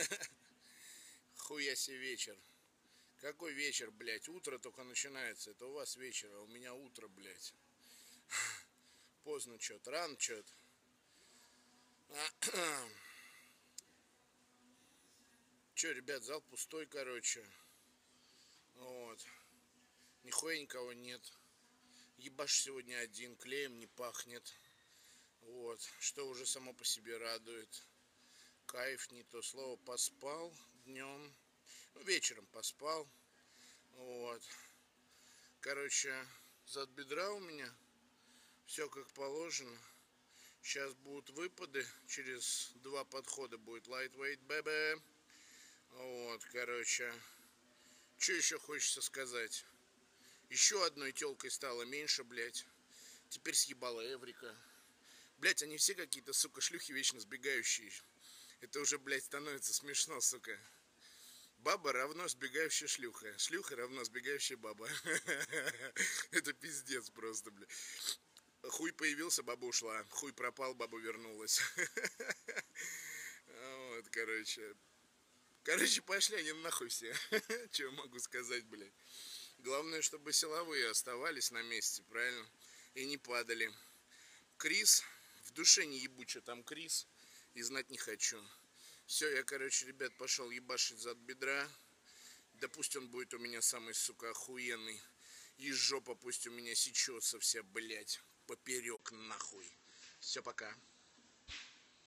Хуя себе вечер. Какой вечер, блядь? Утро только начинается. Это у вас вечер, а у меня утро, блядь. Поздно что-то, рано что-то. Че, ребят, зал пустой, короче. Вот. Нихуя никого нет. Ебаш сегодня один, клеем не пахнет. Вот. Что уже само по себе радует. Кайф, не то слово. Поспал днем. Ну, вечером поспал. Вот. Короче, зад бедра у меня. Все как положено. Сейчас будут выпады. Через два подхода будет lightweight, бэбэ. Вот, короче. Что еще хочется сказать? Еще одной телкой стало меньше, блядь. Теперь съебала Эврика. Блядь, они все какие-то, сука, шлюхи вечно сбегающие. Это уже, блядь, становится смешно, сука. Баба равно сбегающая шлюха. Шлюха равно сбегающая баба. Это пиздец просто, блядь. Хуй появился, баба ушла. Хуй пропал, баба вернулась. Вот, короче. Короче, пошли они нахуй все. Я могу сказать, блядь. Главное, чтобы силовые оставались на месте, правильно? И не падали. Крис. В душе не ебу, что там Крис. И знать не хочу. Все, я, короче, ребят, пошел ебашить зад бедра. Да пусть он будет у меня самый, сука, охуенный. И жопа пусть у меня сечется вся, блядь, поперек нахуй. Все, пока.